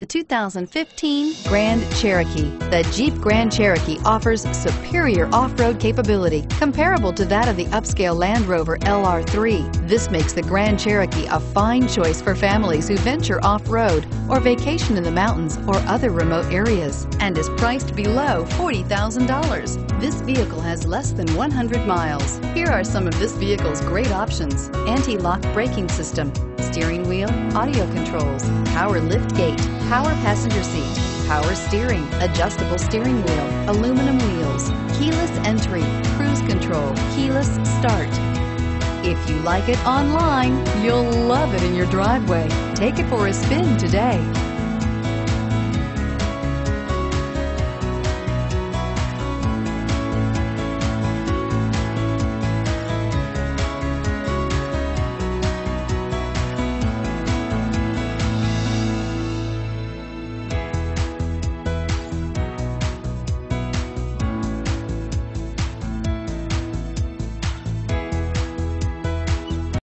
The 2015 Grand Cherokee. The Jeep Grand Cherokee offers superior off-road capability comparable to that of the upscale Land Rover LR3. This makes the Grand Cherokee a fine choice for families who venture off-road or vacation in the mountains or other remote areas and is priced below $40,000. This vehicle has less than 100 miles. Here are some of this vehicle's great options. Anti-lock braking system, steering wheel, audio controls, power lift gate, power passenger seat, power steering, adjustable steering wheel, aluminum wheels, keyless entry, cruise control, keyless start. If you like it online, you'll love it in your driveway. Take it for a spin today.